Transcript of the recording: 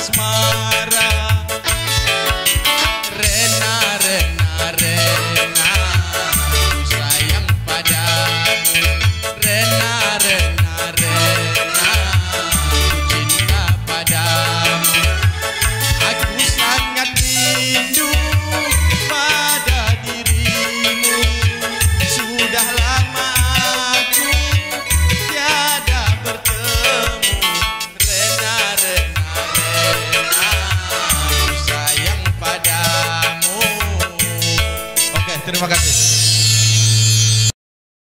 smile. Terima kasih.